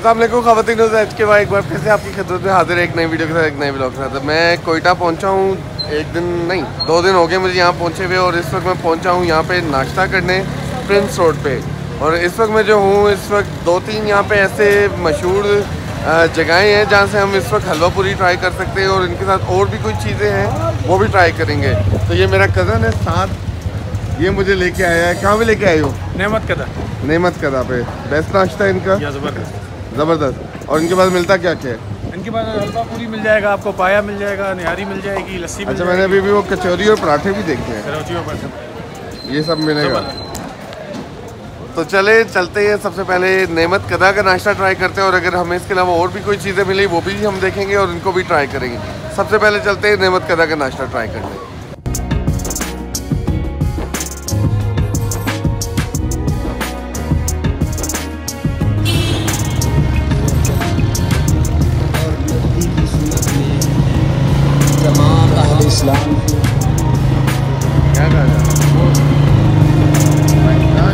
असल खातिन एच के बाद एक बार फिर से आपकी खदमत में हाजिर एक नई वीडियो के साथ एक नए ब्लॉग के साथ। मैं कोयटा पहुँचा हूँ एक दिन नहीं दो दिन हो गए मुझे यहाँ पहुँचे हुए और इस वक्त मैं पहुँचा हूँ यहाँ पे नाश्ता करने प्रिंस रोड पे। और इस वक्त मैं जो हूँ इस वक्त दो तीन यहाँ पे ऐसे मशहूर जगहें हैं जहाँ से हम इस वक्त हलवा पूरी ट्राई कर सकते हैं और इनके साथ और भी कुछ चीज़ें हैं वो भी ट्राई करेंगे। तो ये मेरा कज़न है साथ। ये मुझे लेके आया है। कहाँ भी लेके आए हो? नेमत कदा। नेमत कदा पे। बेस्ट नाश्ता इनका? ज़बरदस्त। ज़बरदस्त। और इनके पास मिलता क्या क्या है? इनके पास हलवा पूरी मिल जाएगा आपको पाया मिल जाएगा निहारी मिल जाएगी लस्सी अच्छा मैंने अभी भी वो कचौरी और पराठे भी देखे हैं। ये सब मिलेगा। तो चले चलते हैं। सबसे पहले नेमत कदा का नाश्ता ट्राई करते हैं और अगर हमें इसके अलावा और भी कोई चीज़ें मिली वो भी हम देखेंगे और इनको भी ट्राई करेंगे। सबसे पहले चलते हैं नेमत कदा का नाश्ता ट्राई करने। इस्लाम क्या कहा गिरना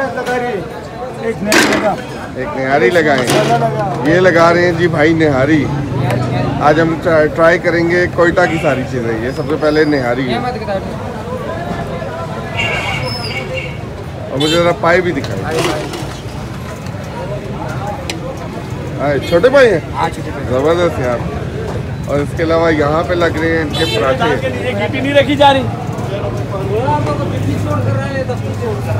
एक जगह एक निहारी लगाए ये लगा रहे हैं जी भाई निहारी। आज हम ट्राई करेंगे कोयटा की सारी चीज़ें। ये सबसे पहले निहारी है। और मुझे ज़रा पाए भी दिखाई हाँ, छोटे भाई हैं? ज़बरदस्त यार। और इसके अलावा यहाँ पे लग रहे हैं इनके पराठे। नहीं रखी जा रही।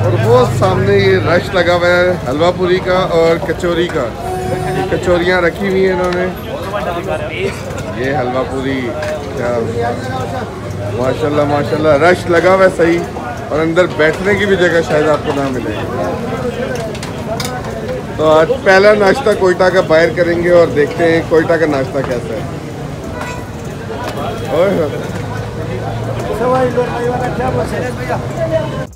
और वो सामने ये रश लगा हुआ है हलवा पूरी का और कचौरी का। कचौरियाँ रखी हुई हैं इन्होंने। ये हलवा पूरी माशाल्लाह माशाल्लाह, रश लगा हुआ है सही। और अंदर बैठने की भी जगह शायद आपको ना मिलेगी तो आज पहला नाश्ता कोयटा का बाहर करेंगे और देखते हैं कोयटा का नाश्ता कैसा है। ओए होए।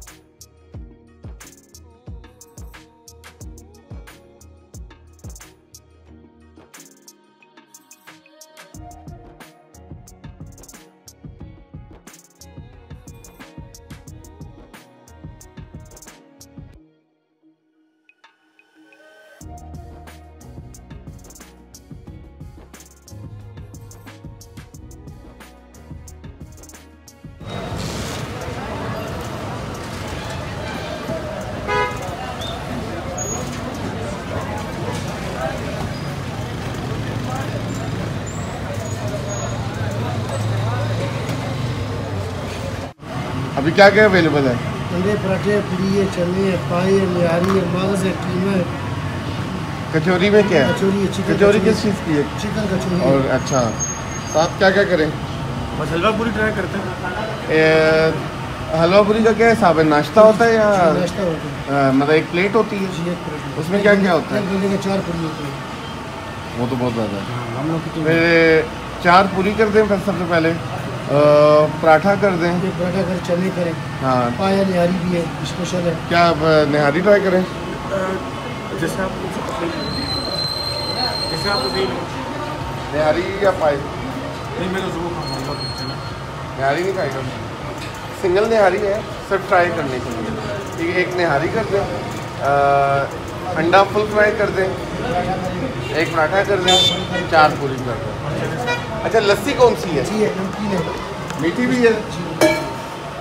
अभी क्या क्या अवेलेबल है? अंडे पराठे पूरी है चने है पाए है है मगज है कीमा है। कचौरी में क्या है? कचौरी है चिकन कचौरी किस चीज़ की है? चिकन कचौरी। और अच्छा साथ क्या क्या करें? बस हलवा पूरी ट्राई करते हैं। हलवा पूरी का क्या हिसाब है? नाश्ता होता है या नाश्ता होता है। मतलब एक प्लेट होती है? जी एक प्लेट उसमें क्या क्या होता है? चार पूरी होती है। वो तो बहुत ज़्यादा है। हम लोग तो चार पूरी कर दें फिर सबसे पहले। पराठा कर दें। पराठा कर चने करें हाँ। पाया निहारी भी है स्पेशल है। क्या आप निहारी ट्राई करें? जैसे आपको जैसे आपको निहारी या पाए? नहीं मैं तो चना निहारी नहीं खाएगा? सिंगल निहारी है सिर्फ़ ट्राई करने के लिए। ठीक है एक निहारी कर दें। अंडा फुल फ्राई कर दें। एक पराठा कर दें। चार पूरी कर दें। अच्छा लस्सी कौन सी है? जी है नमकीन है। मीठी भी है?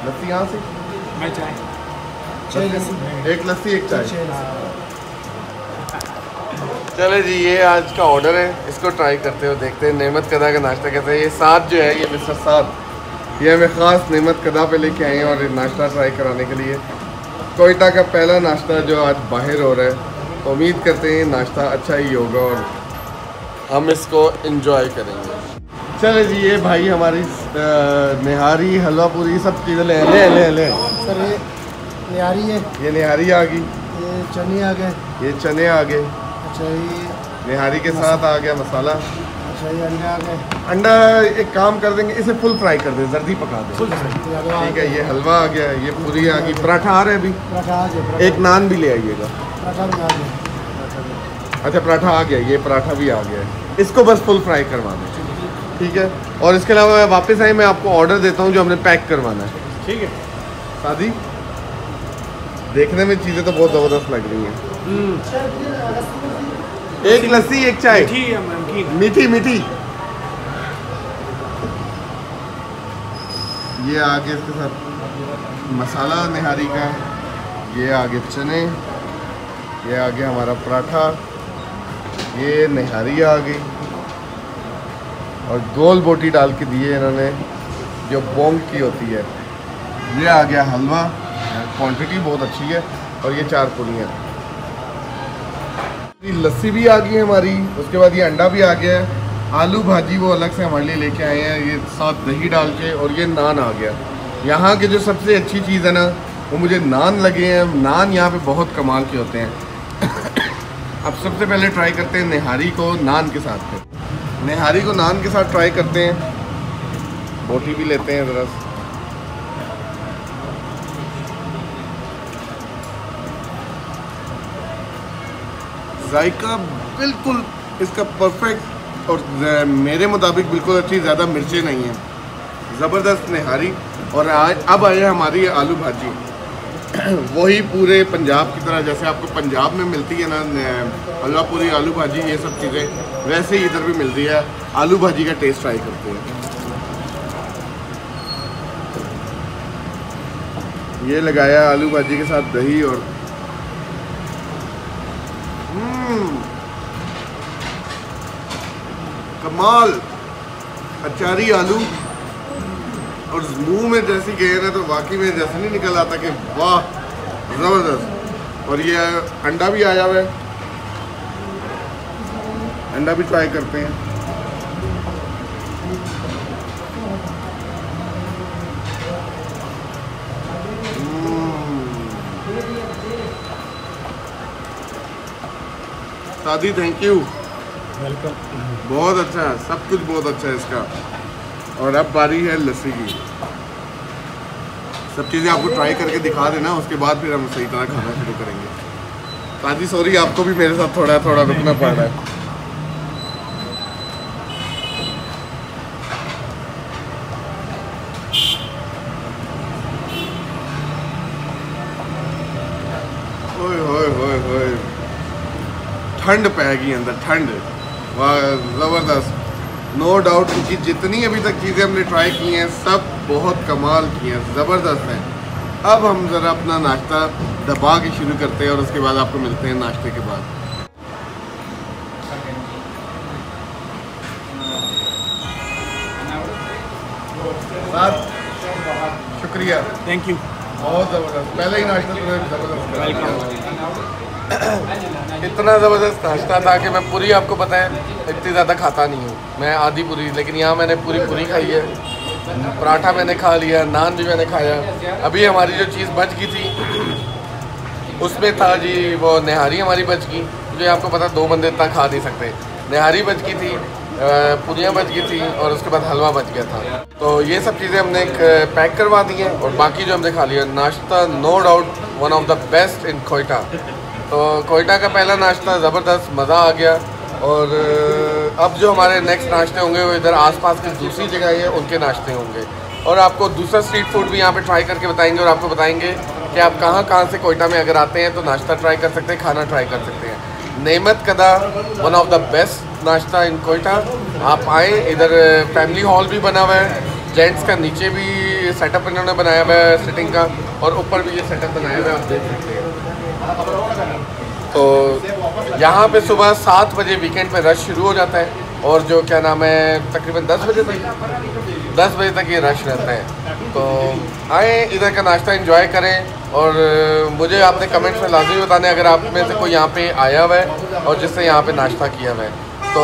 लस्सी यहाँ से? मैं चाय। चाय लस्सी? एक लस्सी एक चाय। चले जी ये आज का ऑर्डर है। इसको ट्राई करते हो देखते हैं। नेमत कदा का नाश्ता कैसा है? ये साथ जो है ये मिस्टर साथ ये हमें ख़ास नेमत कदा पे लेके आए हैं और ये नाश्ता ट्राई कराने के लिए। कोयटा का पहला नाश्ता जो आज बाहर हो रहा है। तो उम्मीद करते हैं नाश्ता अच्छा ही होगा और हम इसको इंजॉय करेंगे। चले जी ये भाई हमारी निहारी हलवा पूरी सब चीज़ें ले ले ले ले। सर ये निहारी है। ये निहारी आ गई। ये चने आ गए। ये चने आ गए। अच्छा ये निहारी के साथ आ गया मसाला। अच्छा ये अंडे आ गए। अंडा एक काम कर देंगे इसे फुल फ्राई कर दें जल्दी पका दें। ठीक है ये हलवा आ गया ये पूरी आ गई। पराठा आ रहे अभी। पराठा आ गया एक नान भी ले आइएगा। पराठा भी आ गया। अच्छा पराठा आ गया ये पराठा भी आ गया। है इसको बस फुल फ्राई करवा दें। ठीक है? और इसके अलावा मैं वापस आए मैं आपको ऑर्डर देता हूँ जो हमने पैक करवाना है। ठीक है। शादी देखने में चीज़ें तो बहुत ज़बरदस्त लग रही हैं। एक लस्सी एक चाय। मीठी मीठी मीठी। ये आगे इसके साथ मसाला निहारी का ये आगे चने। ये आगे हमारा पराठा। ये निहारी आ गई और गोल बोटी डाल के दिए इन्होंने, जो बोंग की होती है। ये आ गया हलवा। क्वांटिटी बहुत अच्छी है और ये चार पुलियाँ ये लस्सी भी आ गई है हमारी, उसके बाद ये अंडा भी आ गया है। आलू भाजी वो अलग से हमारे लिए लेके आए हैं, ये साथ दही डाल के और ये नान आ गया। यहाँ के जो सबसे अच्छी चीज़ है ना, वो मुझे नान लगे हैं। नान यहाँ पे बहुत कमाल के होते हैं। अब सबसे पहले ट्राई करते हैं निहारी को नान के साथ निहारी को नान के साथ ट्राई करते हैं। बोटी भी लेते हैं ज़रा। जायका बिल्कुल इसका परफेक्ट और मेरे मुताबिक बिल्कुल अच्छी, ज़्यादा मिर्चें नहीं हैं। ज़बरदस्त निहारी। और आज, अब आए हमारी आलू भाजी। वही पूरे पंजाब की तरह जैसे आपको पंजाब में मिलती है ना न- हलवा पूरी आलू भाजी ये सब चीज़ें वैसे ही इधर भी मिल रही है। आलू भाजी का टेस्ट ट्राई करते हैं। ये लगाया आलू भाजी के साथ दही और हम्म, कमाल! अचारी आलू। और मुँह में जैसी गए ना तो वाकई में जैसे नहीं निकल आता कि वाह ज़बरदस्त। और ये अंडा भी आया हुआ है। अंडा भी ट्राई करते हैं। शादी थैंक यू वेलकम बहुत अच्छा है सब कुछ बहुत अच्छा है इसका। और अब बारी है लस्सी की। सब चीज़ें आपको ट्राई करके दिखा देना, उसके बाद फिर हम सही तरह खाना शुरू करेंगे। शादी सॉरी आपको भी मेरे साथ थोड़ा थोड़ा रुकना पड़ रहा है। ठंड पै गई अंदर, ठंड। वाह, ज़बरदस्त। नो डाउट कि जितनी अभी तक चीज़ें हमने ट्राई की हैं सब बहुत कमाल की हैं ज़बरदस्त हैं। अब हम ज़रा अपना नाश्ता दबा के शुरू करते हैं और उसके बाद आपको मिलते हैं नाश्ते के बाद। शुक्रिया। थैंक यू बहुत ज़बरदस्त। पहले ही नाश्ता तुमने ज़बरदस्त। इतना ज़बरदस्त नाश्ता था कि मैं पूरी आपको पता है, इतनी ज़्यादा खाता नहीं हूँ। मैं आधी पूरी, लेकिन यहाँ मैंने पूरी पूरी खाई है। पराठा मैंने खा लिया, नान भी मैंने खाया। अभी हमारी जो चीज़ बच गई थी, उसमें था जी वो निहारी हमारी बच गई। मुझे आपको पता, दो बंदे इतना खा नहीं सकते। निहारी बच गई थी पूरियाँ बच गई थी, और उसके बाद हलवा बच गया था। तो ये सब चीज़ें हमने एक पैक करवा दी हैं, और बाकी जो हमने खा लिया, नाश्ता no doubt one of the best in Quetta तो कोयटा का पहला नाश्ता ज़बरदस्त, मज़ा आ गया। और अब जो हमारे नेक्स्ट नाश्ते होंगे, वो इधर आसपास की दूसरी जगह है उनके नाश्ते होंगे। और आपको दूसरा स्ट्रीट फ़ूड भी यहाँ पे ट्राई करके बताएँगे और आपको बताएँगे कि आप कहाँ कहाँ से कोयटा में अगर आते हैं तो नाश्ता ट्राई कर सकते हैं, खाना ट्राई कर सकते हैं। नेमत कदा वन ऑफ़ द बेस्ट नाश्ता इन कोयटा। आप आए, इधर फैमिली हॉल भी बना हुआ है। जेंट्स का नीचे भी सेटअप इन्होंने बनाया हुआ है सिटिंग का, और ऊपर भी ये सेटअप बनाया हुआ है, आप देख सकते हैं। तो यहाँ पे सुबह सात बजे वीकेंड में रश शुरू हो जाता है और जो क्या नाम है, तकरीबन दस बजे तक, दस बजे तक ये रश रहता है। तो आए, इधर का नाश्ता एंजॉय करें और मुझे आपने कमेंट्स में लाजमी बताने अगर आप में से कोई यहाँ पे आया हुआ है और जिसने यहाँ पे नाश्ता किया हुआ है। तो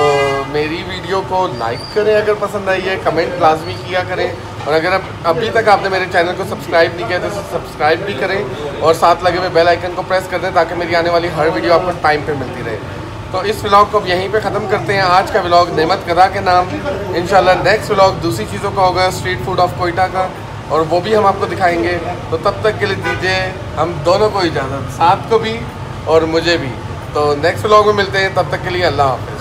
मेरी वीडियो को लाइक करें अगर पसंद आई है कमेंट लाजमी किया करें। और अगर अब अभी तक आपने मेरे चैनल को सब्सक्राइब नहीं किया तो सब्सक्राइब भी करें और साथ लगे हुए बेल आइकन को प्रेस कर दें ताकि मेरी आने वाली हर वीडियो आपको टाइम पे मिलती रहे। तो इस व्लॉग को अब यहीं पे ख़त्म करते हैं। आज का व्लॉग नेमत कदा के नाम। इंशाल्लाह नेक्स्ट व्लॉग दूसरी चीज़ों का होगा स्ट्रीट फ़ूड ऑफ़ कोयटा का। और वो भी हम आपको दिखाएँगे। तो तब तक के लिए दीजिए, हम दोनों को इजाज़त, साथ को भी और मुझे भी। तो नेक्स्ट व्लॉग में मिलते हैं। तब तक के लिए अल्लाह हाफिज़।